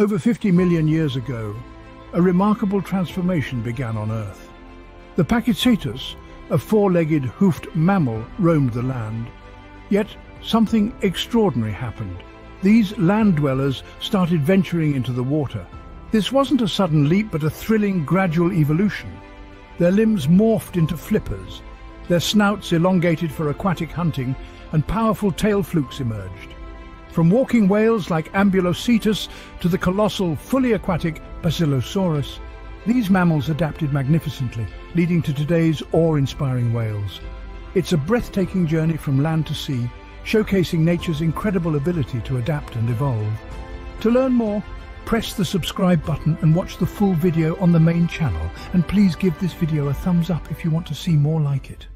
Over 50 million years ago, a remarkable transformation began on Earth. The Pakicetus, a four-legged hoofed mammal, roamed the land. Yet something extraordinary happened. These land dwellers started venturing into the water. This wasn't a sudden leap, but a thrilling, gradual evolution. Their limbs morphed into flippers, their snouts elongated for aquatic hunting, and powerful tail flukes emerged. From walking whales like Ambulocetus to the colossal, fully aquatic Basilosaurus, these mammals adapted magnificently, leading to today's awe-inspiring whales. It's a breathtaking journey from land to sea, showcasing nature's incredible ability to adapt and evolve. To learn more, press the subscribe button and watch the full video on the main channel. And please give this video a thumbs up if you want to see more like it.